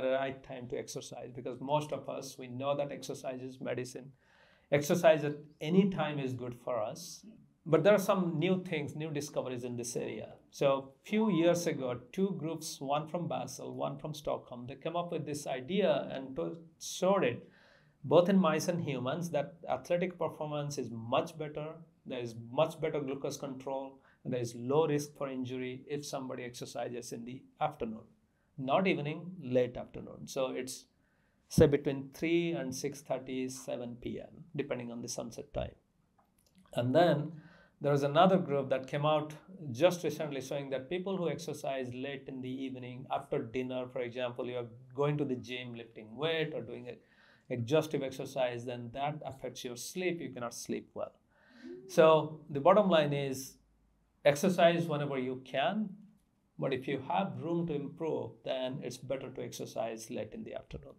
the right time to exercise because most of us we know that exercise is medicine. Exercise at any time is good for us but there are some new things new discoveries in this area. So a few years ago two groups one from basel one from stockholm they came up with this idea and showed it both in mice and humans that athletic performance is much better there is much better glucose control and there is low risk for injury if somebody exercises in the afternoon not evening late afternoon. So it's say between 3 and 6.30 7 p.m depending on the sunset time. And then there was another group that came out just recently showing that people who exercise late in the evening after dinner for example you are going to the gym lifting weight or doing a exhaustive exercise then that affects your sleep. You cannot sleep well. So the bottom line is exercise whenever you can but if you have room to improve then it's better to exercise late in the afternoon